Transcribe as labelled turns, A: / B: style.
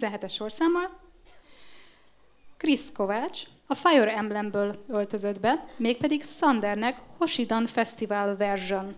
A: 17-es sorszámmal. Chris Kovács a Fire Emblemből öltözött be, mégpedig Sandernek Hoshidan Festival version